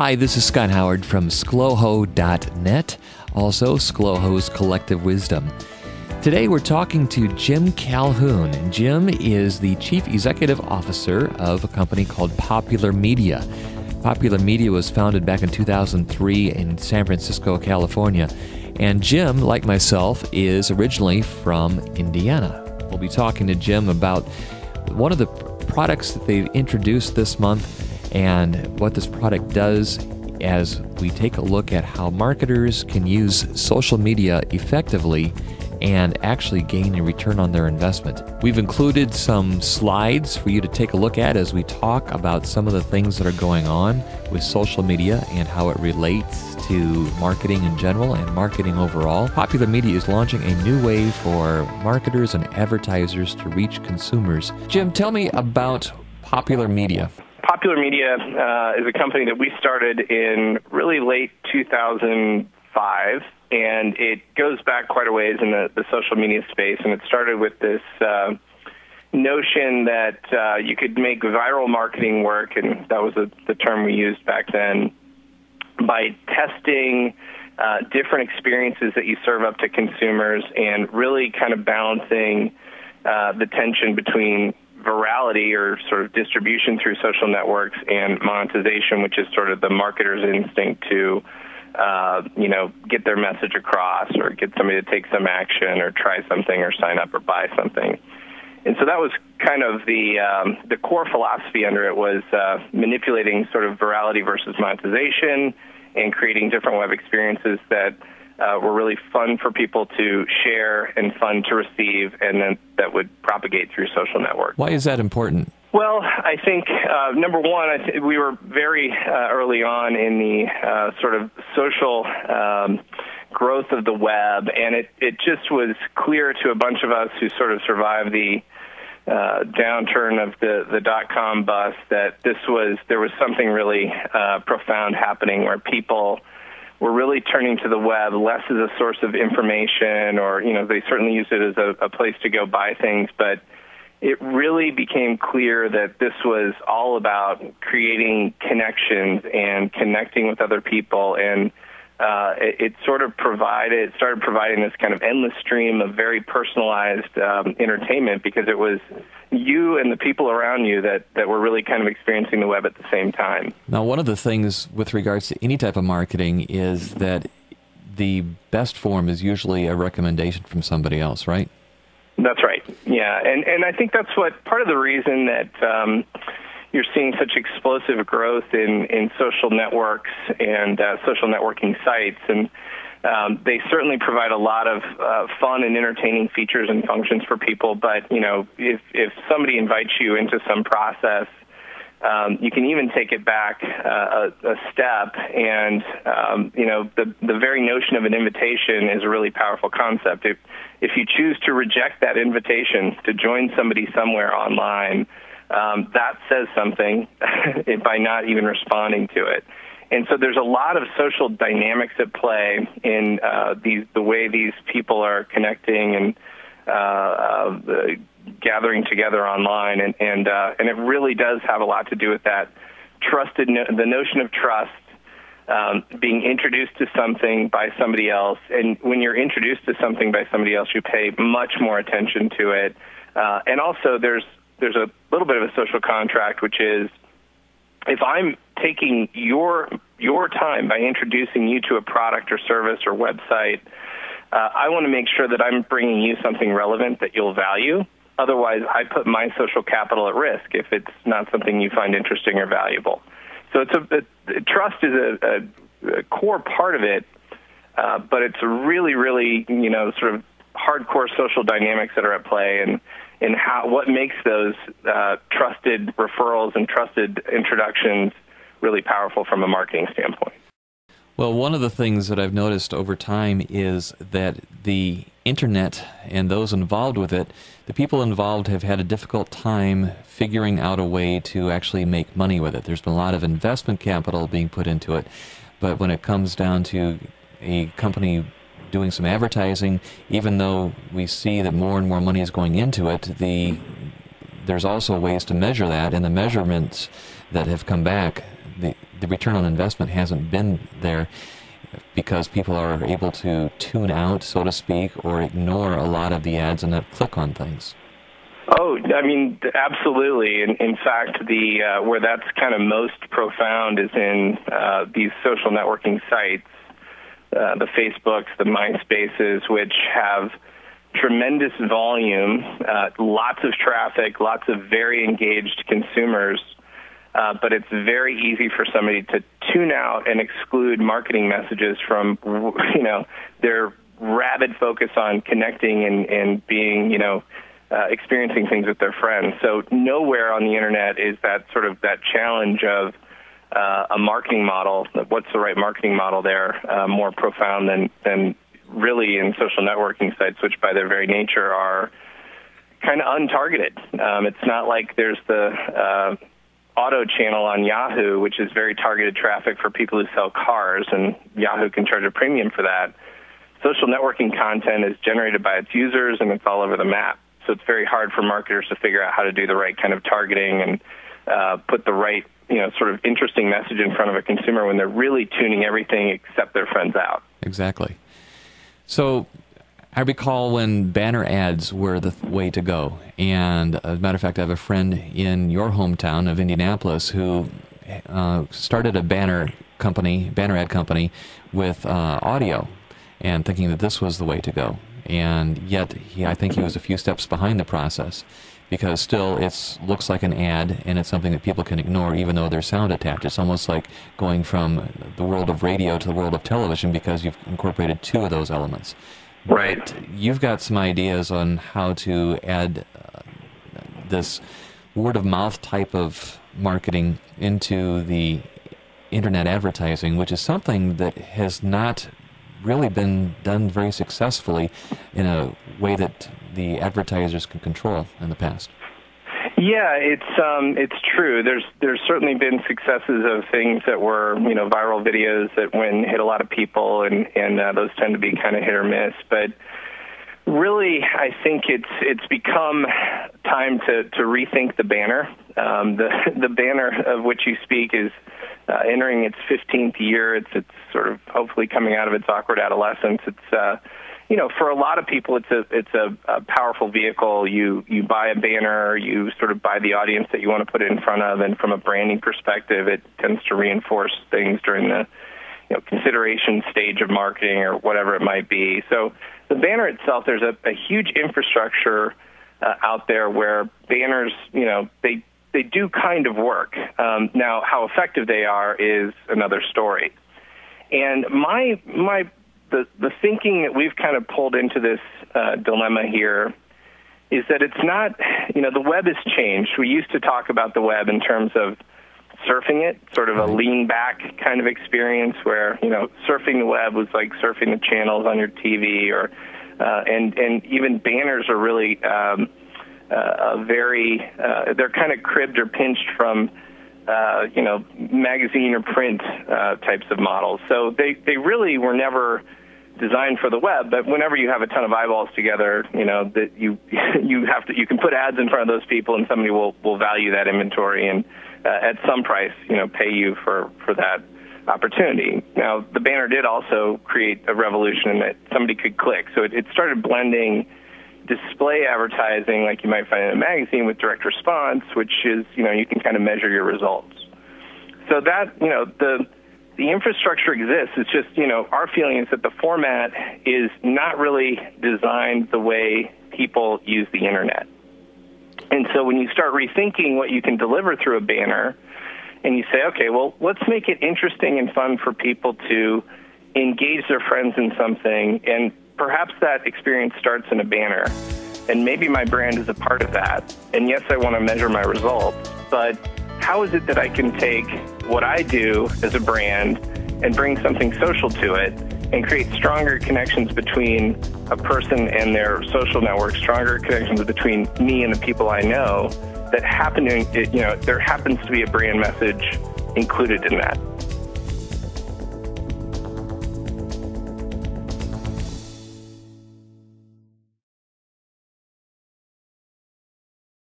Hi, this is Scott Howard from scloho.net, also Scloho's Collective Wisdom. Today we're talking to Jim Calhoun. Jim is the Chief Executive Officer of a company called Popular Media. Popular Media was founded back in 2003 in San Francisco, California. And Jim, like myself, is originally from Indiana. We'll be talking to Jim about one of the products that they've introduced this month and what this product does as we take a look at how marketers can use social media effectively and actually gain a return on their investment. We've included some slides for you to take a look at as we talk about some of the things that are going on with social media and how it relates to marketing in general and marketing overall. Popular Media is launching a new way for marketers and advertisers to reach consumers. Jim, tell me about Popular Media. Popular Media uh, is a company that we started in really late 2005, and it goes back quite a ways in the, the social media space. And it started with this uh, notion that uh, you could make viral marketing work, and that was the, the term we used back then, by testing. Uh, different experiences that you serve up to consumers and really kind of balancing uh, the tension between virality or sort of distribution through social networks and monetization, which is sort of the marketer's instinct to, uh, you know, get their message across or get somebody to take some action or try something or sign up or buy something. And so that was kind of the um, the core philosophy under it was uh, manipulating sort of virality versus monetization and creating different web experiences that uh, were really fun for people to share and fun to receive, and then that would propagate through social networks. Why is that important? Well, I think uh, number one, I th- we were very uh, early on in the uh, sort of social um, growth of the web, and it, it just was clear to a bunch of us who sort of survived the uh, downturn of the the dot com bust that this was there was something really uh, profound happening where people we're really turning to the web. Less as a source of information, or you know, they certainly use it as a, a place to go buy things, but it really became clear that this was all about creating connections and connecting with other people and uh, it, it, sort of provided started providing this kind of endless stream of very personalized um, entertainment because it was you and the people around you that, that were really kind of experiencing the web at the same time. Now, one of the things with regards to any type of marketing is that the best form is usually a recommendation from somebody else, right? That's right. Yeah, and and I think that's what part of the reason that. Um, you're seeing such explosive growth in, in social networks and uh, social networking sites. And um, they certainly provide a lot of uh, fun and entertaining features and functions for people. But, you know, if, if somebody invites you into some process, um, you can even take it back uh, a, a step, and um, you know the the very notion of an invitation is a really powerful concept. If if you choose to reject that invitation to join somebody somewhere online, um, that says something by not even responding to it. And so there's a lot of social dynamics at play in uh, these, the way these people are connecting and uh, uh, gathering together online, and and uh, and it really does have a lot to do with that trusted, no- the notion of trust. Um, being introduced to something by somebody else, and when you're introduced to something by somebody else, you pay much more attention to it. Uh, and also, there's there's a little bit of a social contract, which is if I'm taking your your time by introducing you to a product or service or website, uh, I want to make sure that I'm bringing you something relevant that you'll value. Otherwise, I put my social capital at risk if it's not something you find interesting or valuable. So it's a, trust is a, a, a, core part of it, uh, but it's really, really, you know, sort of hardcore social dynamics that are at play, and in how what makes those uh, trusted referrals and trusted introductions really powerful from a marketing standpoint. Well, one of the things that I've noticed over time is that the internet and those involved with it, the people involved have had a difficult time figuring out a way to actually make money with it. There's been a lot of investment capital being put into it, but when it comes down to a company doing some advertising, even though we see that more and more money is going into it, the there's also ways to measure that, and the measurements that have come back, the the return on investment hasn't been there because people are able to tune out, so to speak, or ignore a lot of the ads and not click on things. Oh, I mean, absolutely. In, in fact, the uh, where that's kind of most profound is in uh, these social networking sites, uh, the Facebooks, the MySpaces, which have tremendous volume, uh, lots of traffic, lots of very engaged consumers. Uh, but it's very easy for somebody to tune out and exclude marketing messages from, you know, their rabid focus on connecting and, and being, you know, uh, experiencing things with their friends. So nowhere on the internet is that sort of that challenge of uh, a marketing model. What's the right marketing model there? Uh, more profound than than really in social networking sites, which by their very nature are kind of untargeted. Um, it's not like there's the uh, auto channel on Yahoo, which is very targeted traffic for people who sell cars, and Yahoo can charge a premium for that. Social networking content is generated by its users, and it's all over the map so it's very hard for marketers to figure out how to do the right kind of targeting and uh, put the right, you know, sort of interesting message in front of a consumer when they're really tuning everything except their friends out. Exactly. So I recall when banner ads were the way to go. And as a matter of fact, I have a friend in your hometown of Indianapolis who uh, started a banner company, banner ad company, with uh, audio, and thinking that this was the way to go and yet he, I think he was a few steps behind the process because still it looks like an ad and it's something that people can ignore even though there's sound attached. It's almost like going from the world of radio to the world of television because you've incorporated two of those elements. Right. But you've got some ideas on how to add uh, this word of mouth type of marketing into the internet advertising, which is something that has not really been done very successfully in a way that the advertisers can control in the past. Yeah, it's um, it's true. There's there's certainly been successes of things that were you know viral videos that went hit a lot of people, and and uh, those tend to be kind of hit or miss. But really, I think it's it's become time to to rethink the banner. Um, the the banner of which you speak is uh, entering its 15th year. It's it's sort of hopefully coming out of its awkward adolescence. It's uh, you know for a lot of people it's a it's a, a powerful vehicle. You you buy a banner, you sort of buy the audience that you want to put it in front of, and from a branding perspective, it tends to reinforce things during the you know consideration stage of marketing or whatever it might be. So the banner itself, there's a, a huge infrastructure uh, out there where banners, you know, they they do kind of work. Um, now, how effective they are is another story. And my my the the thinking that we've kind of pulled into this uh, dilemma here is that it's not you know the web has changed. We used to talk about the web in terms of surfing it, sort of a lean back kind of experience where you know surfing the web was like surfing the channels on your TV or uh, and and even banners are really um, uh, a very uh, they're kind of cribbed or pinched from uh, you know magazine or print uh, types of models. So they they really were never designed for the web. But whenever you have a ton of eyeballs together, you know that you you have to you can put ads in front of those people, and somebody will will value that inventory and uh, at some price, you know, pay you for for that opportunity. Now, the banner did also create a revolution in that somebody could click. So it, it started blending display advertising like you might find in a magazine with direct response, which is, you know, you can kind of measure your results. So that, you know, the the infrastructure exists. It's just, you know, our feeling is that the format is not really designed the way people use the internet. And so when you start rethinking what you can deliver through a banner, and you say, okay, well, let's make it interesting and fun for people to engage their friends in something and perhaps that experience starts in a banner, and maybe my brand is a part of that. And yes, I want to measure my results, but how is it that I can take what I do as a brand and bring something social to it and create stronger connections between a person and their social network, stronger connections between me and the people I know that happen to, you know, there happens to be a brand message included in that.